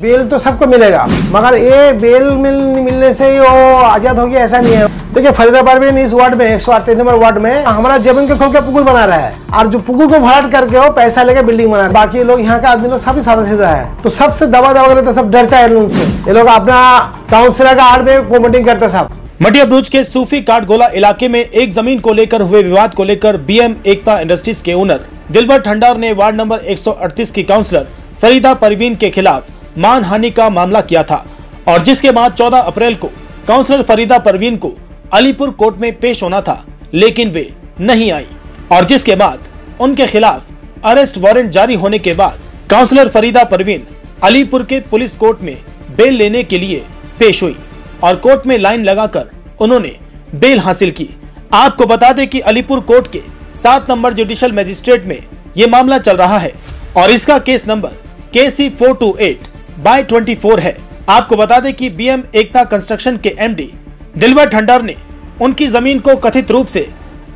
Bell तो सबको मिलेगा मगर ये बेल मिल, मिलने से ही वो आज़ाद हो गया ऐसा नहीं है। देखिए फरीदाबाद में इस वार्ड में एक सौ अड़तीस नंबर वार्ड में हमारा ज़मीन के खोल के पुकुर बना रहा है और जो पुकुर को भराट करके वो पैसा लेके बिल्डिंग बना रहा है। बाकी लोग यहाँ का आदमी लोग सभी सादा सीधा है। तो सबसे दबा दबा करते सब डरता है उनसे ये लोग अपना काउंसिलर का आड़ में प्रोमोटिंग करते सब। मटिया ब्रूज के सूफी काटगोला इलाके में एक ज़मीन को लेकर हुए विवाद को लेकर बीएम एकता इंडस्ट्रीज़ के ओनर दिलबर ठंडार ने वार्ड नंबर 138 की काउंसलर फरीदा परवीन के खिलाफ मानहानि का मामला किया था। और जिसके बाद 14 अप्रैल को काउंसलर फरीदा परवीन को अलीपुर कोर्ट में पेश होना था, लेकिन वे नहीं आई। और जिसके बाद उनके खिलाफ अरेस्ट वारंट जारी होने के बाद काउंसलर फरीदा परवीन अलीपुर के पुलिस कोर्ट में बेल लेने के लिए पेश हुई। और कोर्ट में लाइन लगाकर उन्होंने बेल हासिल की। आपको बता दें कि अलीपुर कोर्ट के सात नंबर जुडिशियल मजिस्ट्रेट में ये मामला चल रहा है। और इसका case number K C four two eight twenty four है। आपको बता दें कि बीएम एकता कंस्ट्रक्शन के एमडी दिलवर ठंडर ने उनकी ज़मीन को कथित रूप से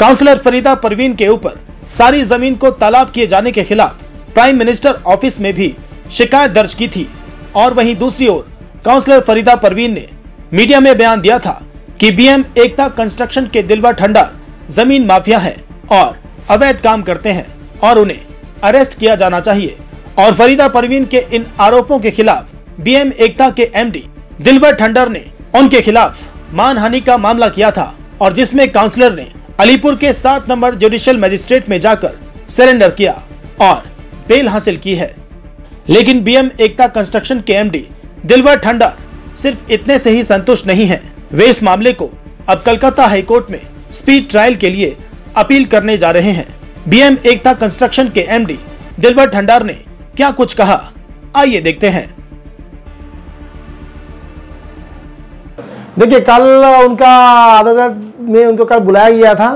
काउंसलर फरीदा परवीन के ऊपर सारी ज़मीन को तालाब किए जाने के खिलाफ प्राइम मिनिस्टर ऑफ़िस में भी शिकायत दर्ज की थी। और वहीं दूसरी ओर काउंसलर फरीदा परवीन ने मीडिया में बयान दिया था कि बीएम एकता कंस्ट्रक्शन के दिलवा ठंडा ज़मीन माफिया है और अवैध काम करते हैं और उन्हें अरेस्ट किया जाना चाहिए। और फरीदा परवीन के इन आरोपों के खिलाफ बीएम एकता के एमडी दिलवर ठंडर ने उनके खिलाफ मानहानि का मामला किया था और जिसमें काउंसलर ने अलीपुर के सात नंबर जुडिशियल मजिस्ट्रेट में जाकर सरेंडर किया और बेल हासिल की है। लेकिन बीएम एकता कंस्ट्रक्शन के एमडी दिलवर ठंडर सिर्फ़ इतने से ही संतुष्ट नहीं है। वे इस मामले को अब कलकत्ता हाईकोर्ट में स्पीड ट्रायल के लिए अपील करने जा रहे हैं। बीएम एकता कंस्ट्रक्शन के एमडी दिलवर ठंडार ने क्या कुछ कहा? आइए देखते हैं। देखिए कल उनका अदालत में उनको कल बुलाया गया था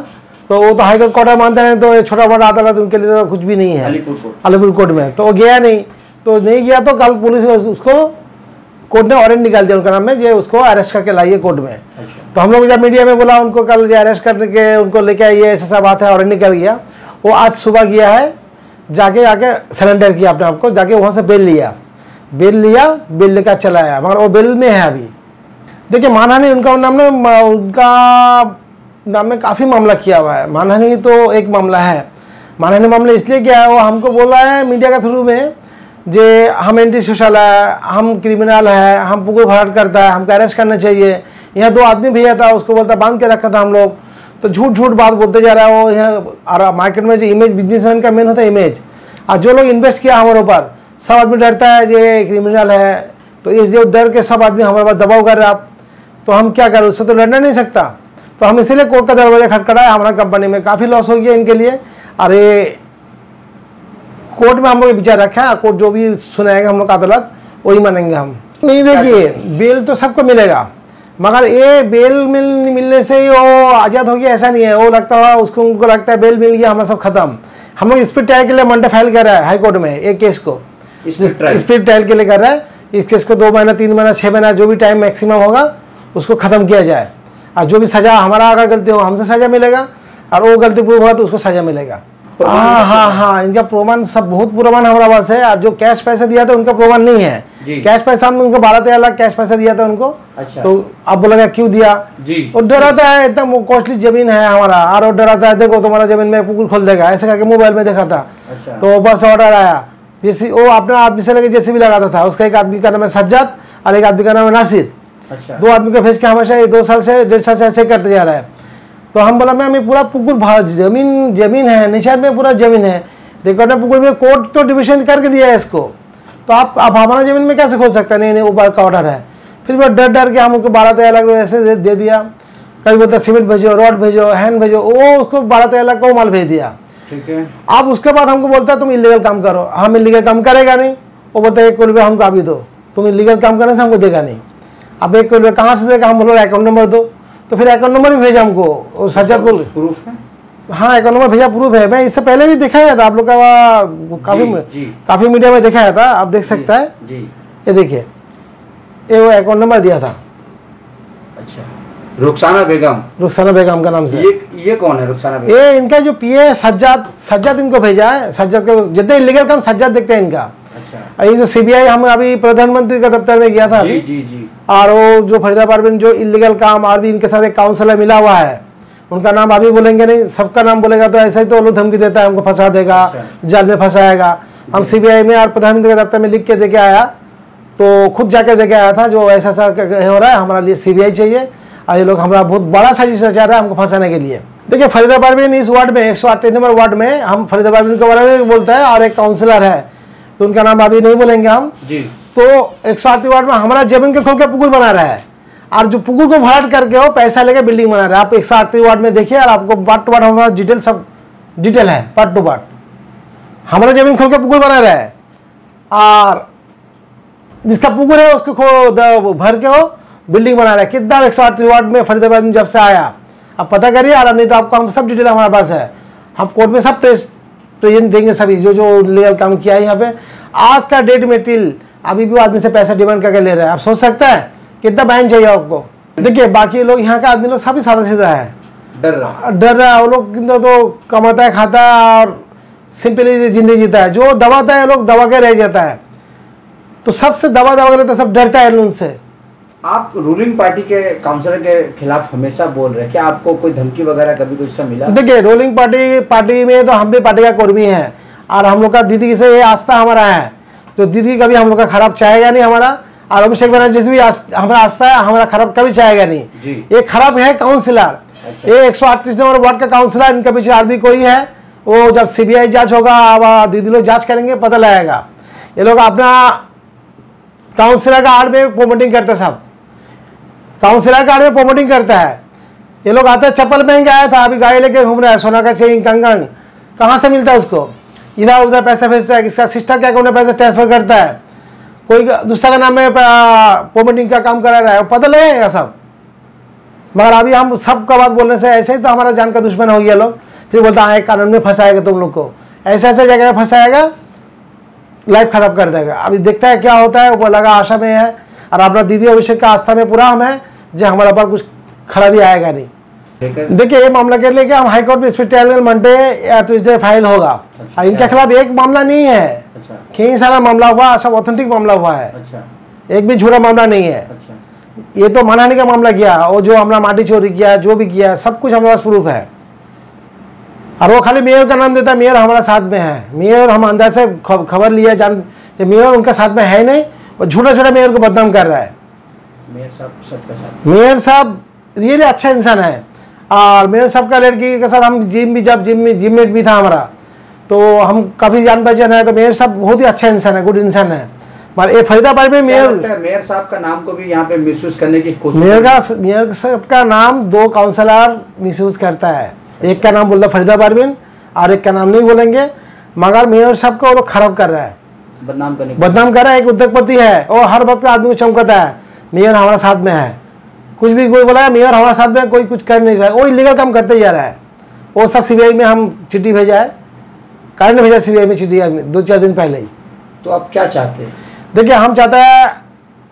तो वो तो हाईकोर्ट कोर्ट में मानते हैं तो ये छोटा मोटा अदालत उनके लिए तो कुछ भी नहीं है। अलीपुर कोर्ट। अलीपुर कोर्ट में तो वो गया नहीं। तो नहीं गया तो कल पुलिस उसको कोर्ट ने वारंट निकाल दिया उनका नाम में जो उसको अरेस्ट करके लाइए कोर्ट में। तो हम लोग जब मीडिया में बोला उनको कल जो अरेस्ट करने के उनको लेके आइए ऐसा सब बात है वारंट निकल गया। वो आज सुबह गया है जाके आके सरेंडर किया अपने आप को, जाके वहाँ से बेल लिया। बेल लिया, बेल लेकर चला आया, मगर वो बेल में है अभी। देखिए, मानहानि उनका नाम ने उनका नाम में काफ़ी मामला किया हुआ है। मानहानि तो एक मामला है। मानहानि मामला इसलिए क्या है, वो हमको बोला है मीडिया के थ्रू में जे हम एंटी सोशल है, हम क्रिमिनल है, हम पुकुर भराट करता है, हमको अरेस्ट करना चाहिए। यहाँ दो आदमी भेजा था, उसको बोलता बाँध के रखा था हम लोग। तो झूठ झूठ बात बोलते जा रहा है वो यहाँ और मार्केट में जो इमेज बिजनेसमैन का मेन होता है इमेज और जो लोग इन्वेस्ट किया हमारे ऊपर सब आदमी डरता है ये क्रिमिनल है। तो इस जो डर के सब आदमी हमारे पास दबाव कर रहे आप तो हम क्या करें उससे तो लड़ना नहीं सकता। तो हम इसीलिए कोर्ट का दरवाज़ा खटखटाया हमारा कंपनी में। काफ़ी लॉस हो गया इनके लिए। अरे कोर्ट में हम लोग विचार रखा है कोर्ट जो भी सुनाएगा हम लोग अदालत वही मानेंगे हम। नहीं देखिए बिल तो सबको मिलेगा। मगर ये बेल मिल मिलने से ही वो आज़ाद हो गया ऐसा नहीं है। वो लगता है उसको उनको लगता है बेल मिल गया हमारा सब खत्म। हम लोग स्पीड ट्रायल के लिए मंडे फ़ाइल कर रहा है हाई कोर्ट में एक केस को। स्पीड ट्रायल के लिए कर रहा है। इस केस को दो महीना तीन महीना छः महीना जो भी टाइम मैक्सिमम होगा उसको ख़त्म किया जाए। और जो भी सज़ा हमारा अगर गलती हो हमसे सज़ा मिलेगा। और वो गलती प्रूव होगा तो उसको सज़ा मिलेगा। हाँ हाँ हाँ। इनका प्रमाण सब बहुत प्रमाण हमारा पास है। जो कैश पैसा दिया था उनका प्रमाण नहीं है। कैश पैसा हमने उनको बारह तेरह लाख कैश पैसा दिया था उनको। अच्छा। तो आप बोलेगा क्यों दिया? जी। वो डराता है एकदम कॉस्टली ज़मीन है हमारा। और डराता है देखो तुम्हारा ज़मीन में पुकुर खोल देगा। ऐसे करके मोबाइल में देखा था। अच्छा। तो बस ऑर्डर आया। जैसे वो अपना आदमी से लगे जैसे भी लगाता था। उसका एक आदमी का नाम है सज्जाद और एक आदमी का नाम है नासिर। अच्छा। दो आदमी को भेज के हमेशा ये दो साल से डेढ़ साल से ऐसे करते जा रहा है। तो हम बोला मैम ये पूरा पुकुर ज़मीन ज़मीन है निशान में पूरा ज़मीन है। रिकॉर्ड में पुकुर में कोर्ट तो डिविजन करके दिया है इसको। तो आप आप हमारा ज़मीन में कैसे खोल सकते हैं? नहीं नहीं ऊपर का ऑर्डर है। फिर मैं डर डर के हम उनको बारह तेरह लाख रुपये ऐसे दे, दे दिया। कभी बोलता सीमेंट भेजो रॉड भेजो हैंड भेजो। वो उसको बारह तेरह लाख का वो माल भेज दिया। ठीक है। अब उसके बाद हमको बोलता है तुम इलीगल काम करो। हम इलीगल काम करेगा नहीं। वो बोलता एक करोड़ रुपये हमको अभी दो। तुम इलीगल काम करने से हमको देगा नहीं। अब एक करोड़ रुपये कहाँ से देगा? हम बोलो अकाउंट नंबर दो। तो फिर अकाउंट नंबर भी भेजा हमको वो बोल प्रूफ है? हाँ अकाउंट नंबर भेजा प्रूफ है। मैं इससे पहले भी दिखाया था आप लोग का काफ़ी। काफ़ी मीडिया में दिखाया था आप देख सकता है। ये देखिए ये वो अकाउंट नंबर दिया था। अच्छा। रुखसाना बेगम। रुखसाना बेगम का नाम से। ये ये कौन है रुखसाना बेगम? ये इनका जो पीए सज्जाद सज्जाद इनको भेजा है सज्जाद को जितने इलीगल काम सज्जाद देखते हैं इनका। अच्छा। ये जो सीबीआई हम अभी प्रधानमंत्री का दफ्तर में गया था जी जी जी। और वो जो फरीदाबाद में जो इलीगल काम और भी इनके साथ एक काउंसलर मिला हुआ है उनका नाम अभी बोलेंगे नहीं सबका नाम बोलेगा तो ऐसा ही तो वो लोग धमकी देता है हमको फंसा देगा अच्छा। जाल में फंसाएगा। हम सीबीआई में और प्रधानमंत्री के दफ्तर में लिख के दे के आया तो खुद जाके दे के आया था जो ऐसा ऐसा हो रहा है हमारा लिए सीबीआई चाहिए और ये लोग हमारा बहुत बड़ा साजिश रचा रहा है हमको फंसाने के लिए। देखिए फरीदाबाद में इस वार्ड में एक सौ नंबर वार्ड में हम फरीदाबाद के बारे में भी बोलते हैं और एक काउंसलर है तो उनका नाम अभी नहीं बोलेंगे हम। जी। तो एक सौ आठ वार्ड में हमारा ज़मीन के खोल के पुकुर बना रहा है। और जो पुकुर को भराट करके वो पैसा लेके बिल्डिंग बना रहा है। आप एक सौ आठ वार्ड में देखिए और आपको पार्ट टू पार्ट हमारा डिटेल सब डिटेल है पार्ट टू पार्ट हमारा ज़मीन खोल के पुकुर बना रहा है। और जिसका पुकुर है उसको भर के वो बिल्डिंग बना रहा है। कितना एक सौ आठ वार्ड में फरीदाबाद में जब से आया, आप पता करिए, और नहीं तो आपको हम सब डिटेल हमारे पास है। हम कोर्ट में सब प्रेस प्रेजेंट देंगे सभी, जो जो लीगल काम किया है यहाँ पे। आज का डेट में टिल अभी भी वो आदमी से पैसा डिमांड करके ले रहा है। आप सोच सकते हैं कितना बैन चाहिए आपको? देखिए बाकी लोग यहाँ का आदमी लोग सभी सादा सीधा है। डर रहा। डर रहा है वो लोग तो कमाता है खाता है और सिंपली ज़िंदगी जीता है। जो दबाता है लोग दबा के रह जाता है। तो सबसे दबा दबा रहता है सब डरता है उनसे आप रूलिंग पार्टी के काउंसलर के खिलाफ हमेशा बोल रहे हैं क्या आपको कोई धमकी वगैरह कभी कुछ मिला? देखिए रोलिंग पार्टी पार्टी में तो हम भी पार्टी का कर्मी है। और हम लोग का दीदी से ये आस्था हमारा है। तो दीदी कभी हम लोग का खराब चाहेगा नहीं हमारा? और अभिषेक बनर्जी से भी हमारा आस्था है हमारा खराब कभी चाहेगा नहीं। जी। ये खराब है काउंसिलर ये एक सौ अड़तीस नंबर वार्ड का काउंसिलर इनके पीछे भी कोई है वो जब सीबीआई जाँच होगा अब दीदी लोग जाँच करेंगे पता लगेगा। ये लोग अपना काउंसिलर का आड़ में प्रोमोटिंग करते सब। काउंसिलर का आड़ में प्रोमोटिंग करता है। ये लोग आते हैं चप्पल पहन के आया था अभी गाड़ी लेके घूम रहा है सोना का चेन कंगन। कहाँ से मिलता है उसको? इधर उधर पैसा भेजता है, किसका सिस्टर क्या उन्हें पैसा ट्रांसफ़र करता है। कोई दूसरा का नाम में प्रोमोटिंग का काम करा रहा है पता लगेगा सब? मगर अभी हम सब का बात बोलने से ऐसे ही तो हमारा जान का दुश्मन हो गया लोग। फिर बोलता, है कानून में फंसाएगा तुम लोग को। ऐसे ऐसे जगह में फंसाएगा लाइफ खराब कर देगा। अभी देखता है क्या होता है, वो लगा आशा में है। और अपना दीदी अभिषेक का आस्था में पूरा हम है, जो हमारे ऊपर कुछ खराबी आएगा नहीं। है देखिए ये मामला के लेके हम हाईकोर्ट में ट्रायल मंडे या ट्यूजडे फ़ाइल होगा। अच्छा, और इनके खिलाफ एक मामला नहीं है। अच्छा। कई सारा मामला हुआ सब ऑथेंटिक मामला हुआ है। अच्छा। एक भी झूठा मामला नहीं है। अच्छा। ये तो मनाने का मामला किया और जो हमने माटी चोरी किया जो भी किया सब कुछ हमारे पास प्रूफ है। और वो खाली मेयर का नाम देता है मेयर हमारा साथ में है। मेयर हम अंदर से खबर लिया जान मेयर उनका साथ में है नहीं और झूठा झूठा मेयर को बदनाम कर रहा है। मेयर साहब सच का साथ। मेयर साहब रियली अच्छा इंसान है। और मेयर साहब का लड़की के साथ हम जिम भी जब जिम में जिम मेट भी था हमारा तो हम काफ़ी जान पहचान है तो मेयर साहब बहुत ही अच्छा इंसान है गुड इंसान है। मगर ये फरीदाबाद में मेयर मेयर साहब का नाम को भी यहाँ पे मिसयूज करने की कोशिश मेयर का मेयर साहब का नाम दो काउंसलर मिसयूज करता है। एक का नाम बोल बोलता फरीदाबाद में और एक का नाम नहीं बोलेंगे मगर मेयर साहब को वो लोग खराब कर रहा है। बदनाम करने बदनाम कर रहा है एक उद्योगपति है वो हर वक्त आदमी को चमकता है। मेयर हमारा साथ में है। कुछ भी कोई बोला मेयर हमारे साथ में कोई कुछ कर नहीं रहा है। वो इलीगल काम करते जा रहा है। वो सब सीबीआई में हम चिट्ठी भेजा है। कारण भेजा सीबीआई में चिट्ठी आदमी दो चार दिन पहले ही। तो आप क्या चाहते हैं? देखिए हम चाहते हैं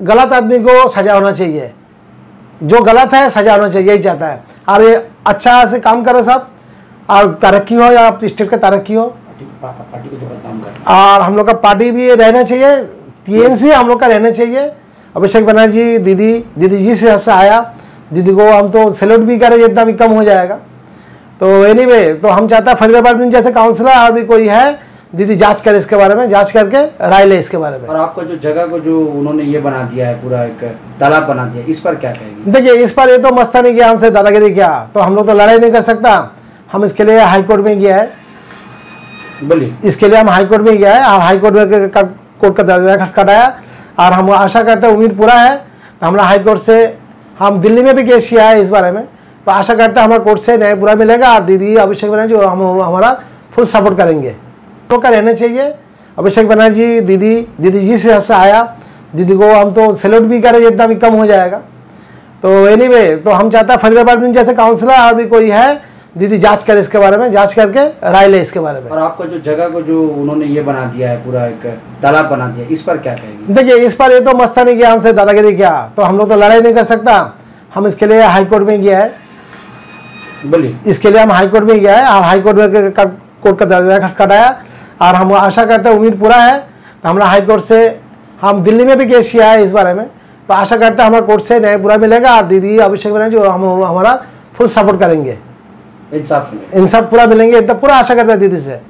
गलत आदमी को सजा होना चाहिए। जो गलत है सजा होना चाहिए यही चाहता है। और ये अच्छा से काम करे सब। और तरक्की हो या स्टेट का तरक्की हो। पार्टी को जो और हम लोग का पार्टी भी रहना चाहिए। टीएमसी हम लोग का रहना चाहिए। अभिषेक बनर्जी दीदी दीदी जी से सबसे आया। दीदी को हम तो सैल्यूट भी करें जितना भी कम हो जाएगा। तो एनीवे तो हम चाहते हैं फरीदाबाद में जैसे काउंसलर और भी कोई है दीदी जाँच करे इसके बारे में जाँच करके राय ले इसके बारे में। और आपको जो जगह को जो उन्होंने ये बना दिया है पूरा एक तालाब बना दिया इस पर क्या कहेंगे? देखिए इस पर ये तो मस्ता नहीं किया हमसे दादागिरी किया। तो हम लोग तो लड़ाई नहीं कर सकता। हम इसके लिए हाईकोर्ट में गया है। बोलिए। इसके लिए हम हाईकोर्ट में गया है और हाई कोर्ट में कोर्ट का दरवाज़ा खटखटाया और हम आशा करते हैं उम्मीद पूरा है। हमारा हाई कोर्ट से, हम दिल्ली में भी केस किया है इस बारे में। तो आशा करते हैं हमारे कोर्ट से न्याय पूरा मिलेगा और दीदी अभिषेक बनर्जी हम हमारा फुल सपोर्ट करेंगे। तो का रहना चाहिए? अभिषेक बनर्जी, दीदी दीदी जी से आया। दीदी को हम तो सैल्यूट भी करें, जितना भी कम हो जाएगा। तो एनीवे तो हम चाहते हैं फरीदाबाद में जैसे काउंसलर और भी कोई है दीदी जाँच कर इसके बारे में जाँच करके राय ले इसके बारे में। और आपका जो जगह को जो उन्होंने ये बना दिया है पूरा एक तालाब बना दिया इस पर क्या कहेंगे? देखिए इस पर ये तो मस्ता नहीं किया हमसे दादागिरी किया तो हम लोग तो लड़ाई नहीं कर सकता। हम इसके लिए हाईकोर्ट में गया है। बोलिए। इसके लिए हम हाईकोर्ट में गया है और हाईकोर्ट में कोर्ट का दर्जा खटखटाया और हम आशा करते हैं उम्मीद पूरा है तो हमारा हाईकोर्ट से हम दिल्ली में भी केस किया है इस बारे में तो आशा करते हैं हमारा कोर्ट से न्याय पूरा मिलेगा और दीदी अभिषेक बनर्जी हम हमारा फुल सपोर्ट करेंगे। इंसाफ इंसाफ पूरा मिलेंगे तो पूरा आशा करता है दीदी से।